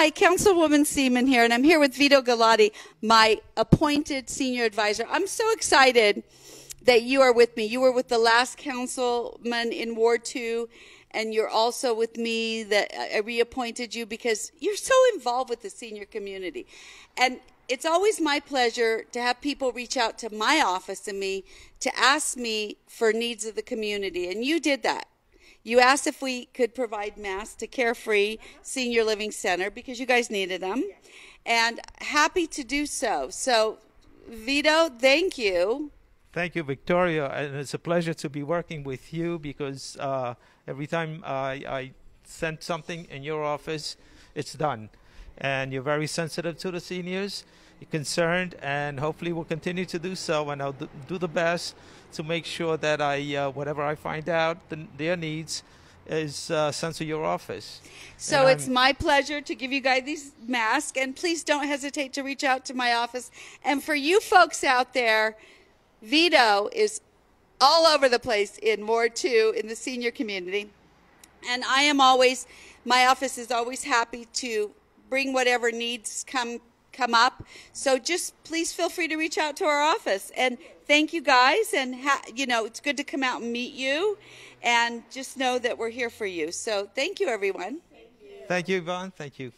Hi, Councilwoman Seaman here, and I'm here with Vito Galati, my appointed senior advisor. I'm so excited that you are with me. You were with the last councilman in Ward 2, and you're also with me that uh, I reappointed you because you're so involved with the senior community. And it's always my pleasure to have people reach out to my office and me to ask me for needs of the community, and you did that. You asked if we could provide masks to Carefree Senior Living Center because you guys needed them, and happy to do so. So, Vito, thank you. Thank you, Victoria, and it's a pleasure to be working with you because uh, every time I, I send something in your office, it's done, and you're very sensitive to the seniors. You're concerned, and hopefully we'll continue to do so. And I'll do the best to make sure that I, uh, whatever I find out, the, their needs is uh, sent to your office. So it's my pleasure to give you guys these masks, and please don't hesitate to reach out to my office. And for you folks out there, Vito is all over the place in Ward 2 in the senior community. And I am always, my office is always happy to bring whatever needs come come up. So just please feel free to reach out to our office. And thank you guys. And, you know, it's good to come out and meet you. And just know that we're here for you. So thank you, everyone. Thank you, Yvonne. Thank you.